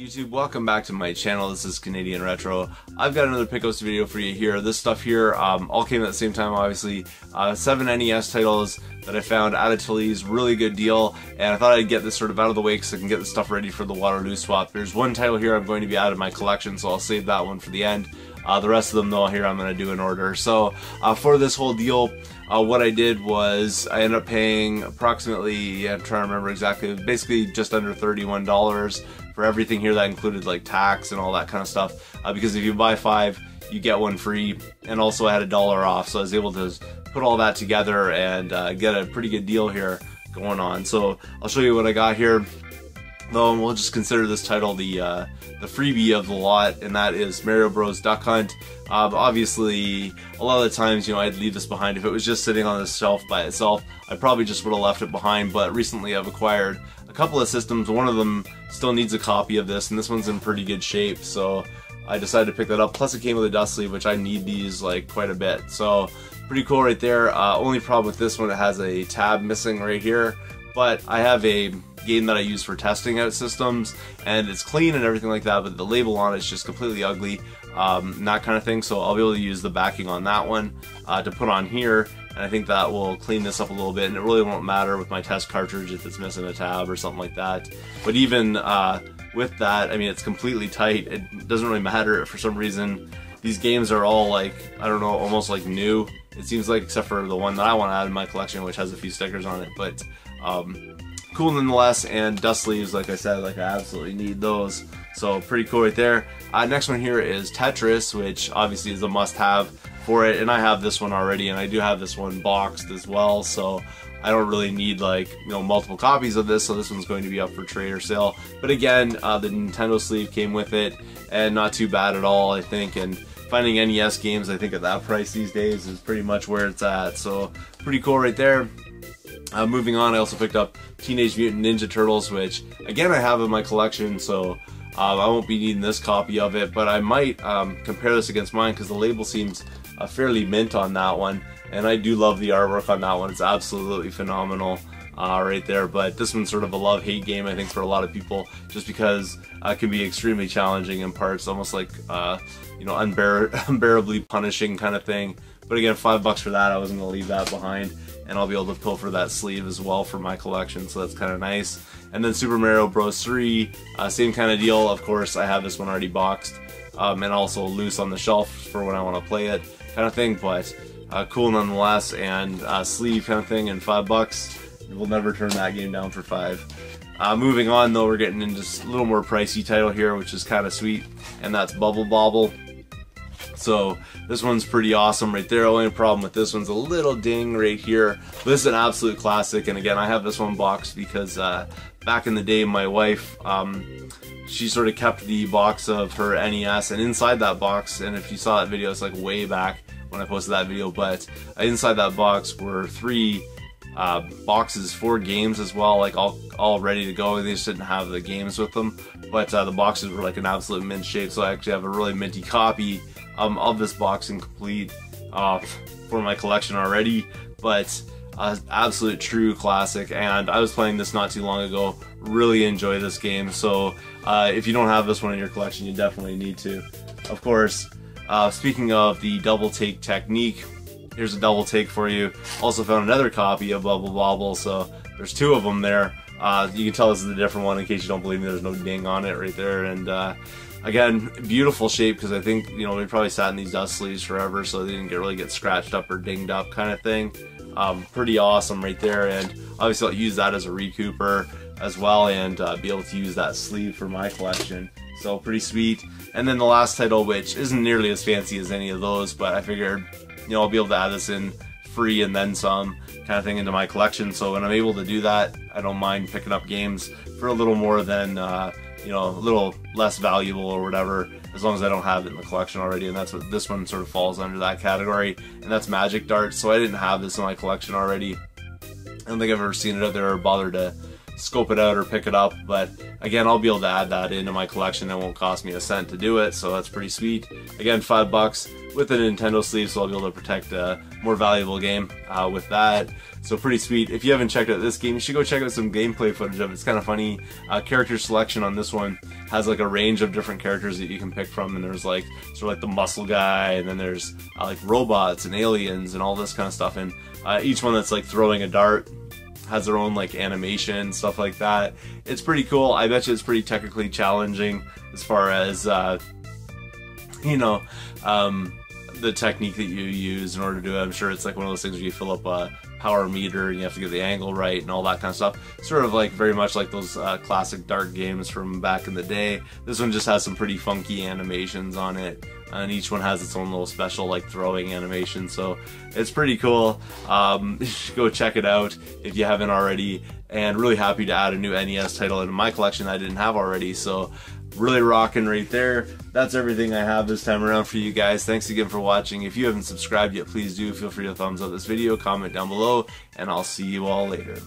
YouTube, welcome back to my channel. This is Canadian Retro. I've got another Picos video for you here. This stuff here um, all came at the same time, obviously. Uh, seven NES titles that I found out of a Talize, really good deal, and I thought I'd get this sort of out of the way so I can get the stuff ready for the Waterloo swap. There's one title here I'm going to be out of my collection, so I'll save that one for the end. Uh, the rest of them, though, here I'm to do in order. So uh, for this whole deal, uh, what I did was I ended up paying approximately, I'm trying to remember exactly, basically just under $31 for everything here. That included like tax and all that kind of stuff. Uh, because if you buy five, you get one free. And also I had a dollar off, so I was able to put all that together and uh, get a pretty good deal here going on. So I'll show you what I got here. Though we'll just consider this title the uh, the freebie of the lot, and that is Mario Bros. Duck Hunt. Um, obviously, a lot of the times, you know, I'd leave this behind. If it was just sitting on the shelf by itself, I probably just would have left it behind. But recently, I've acquired a couple of systems. One of them still needs a copy of this, and this one's in pretty good shape. So I decided to pick that up. Plus, it came with a dust sleeve, which I need these like quite a bit. So pretty cool right there. Uh, only problem with this one, it has a tab missing right here. But I have a game that I use for testing out systems, and it's clean and everything like that, but the label on it's just completely ugly, um, that kind of thing. So I'll be able to use the backing on that one uh, to put on here, and I think that will clean this up a little bit, and it really won't matter with my test cartridge if it's missing a tab or something like that. But even uh, with that, I mean, it's completely tight. It doesn't really matter for some reason. These games are all like, I don't know, almost like new. It seems like, except for the one that I want to add in my collection, which has a few stickers on it. But um, cool nonetheless, and dust sleeves, like I said, like I absolutely need those. So pretty cool right there. Uh, next one here is Tetris, which obviously is a must-have for it, and I have this one already, and I do have this one boxed as well, so I don't really need like you know multiple copies of this, so this one's going to be up for trade or sale. But again, uh, the Nintendo sleeve came with it, and not too bad at all, I think. And finding NES games, I think at that price these days is pretty much where it's at. So pretty cool right there. Uh, moving on, I also picked up Teenage Mutant Ninja Turtles, which again I have in my collection, so uh, I won't be needing this copy of it, but I might um, compare this against mine because the label seems uh, fairly mint on that one, and I do love the artwork on that one. It's absolutely phenomenal. Uh, right there, but this one's sort of a love-hate game, I think, for a lot of people, just because uh, it can be extremely challenging in parts, almost like, uh, you know, unbear unbearably punishing kind of thing. But again, five bucks for that, I wasn't to leave that behind and I'll be able to pilfer that sleeve as well for my collection, so that's kind of nice. And then Super Mario Bros. 3, uh, same kind of deal. Of course, I have this one already boxed um, and also loose on the shelf for when I want to play it, kind of thing. But uh, cool nonetheless, and uh, sleeve kind of thing, and five bucks. We'll never turn that game down for five. Uh, moving on though, we're getting into a little more pricey title here, which is kind of sweet, and that's Bubble Bobble. So this one's pretty awesome right there. Only problem with this one's a little ding right here. This is an absolute classic. And again, I have this one boxed because uh, back in the day, my wife, um, she sort of kept the box of her NES and inside that box, and if you saw that video, it's like way back when I posted that video, but inside that box were three uh, boxes for games as well, like all, all ready to go. They just didn't have the games with them, but uh, the boxes were like an absolute mint shape, so I actually have a really minty copy um, of this box and complete uh, for my collection already, but uh, absolute true classic. And I was playing this not too long ago. Really enjoy this game. So uh, if you don't have this one in your collection, you definitely need to. Of course, uh, speaking of the double take technique, here's a double take for you. Also found another copy of Bubble Bobble, so there's two of them there. Uh, you can tell this is a different one in case you don't believe me. There's no ding on it right there, and uh, Again, beautiful shape because I think, you know, they probably sat in these dust sleeves forever so they didn't get really get scratched up or dinged up kind of thing. Um, pretty awesome right there and obviously I'll use that as a recouper as well and uh, be able to use that sleeve for my collection. So pretty sweet. And then the last title which isn't nearly as fancy as any of those but I figured, you know, I'll be able to add this in free and then some kind of thing into my collection. So when I'm able to do that, I don't mind picking up games for a little more than uh, you know, a little less valuable or whatever. as long as I don't have it in the collection already, and that's what this one sort of falls under that category, and that's Magic Darts. So I didn't have this in my collection already. I don't think I've ever seen it out there or bothered to scope it out or pick it up, but again, I'll be able to add that into my collection. It won't cost me a cent to do it, so that's pretty sweet. Again, five bucks with a Nintendo sleeve, so I'll be able to protect a more valuable game uh, with that. So pretty sweet. If you haven't checked out this game, you should go check out some gameplay footage of it. It's kind of funny. Uh, character selection on this one has like a range of different characters that you can pick from, and there's like sort of like the muscle guy, and then there's uh, like robots and aliens and all this kind of stuff. And uh, each one that's like throwing a dart has their own like animation stuff like that. It's pretty cool. I bet you it's pretty technically challenging as far as uh, you know um, the technique that you use in order to do it. I'm sure it's like one of those things where you fill up a power meter and you have to get the angle right and all that kind of stuff. Sort of like very much like those uh, classic dart games from back in the day. This one just has some pretty funky animations on it and each one has its own little special like throwing animation so it's pretty cool. Um, go check it out if you haven't already. And really happy to add a new NES title into my collection I didn't have already so really rocking right there. That's everything I have this time around for you guys. Thanks again for watching. If you haven't subscribed yet please do. Feel free to thumbs up this video comment down below and I'll see you all later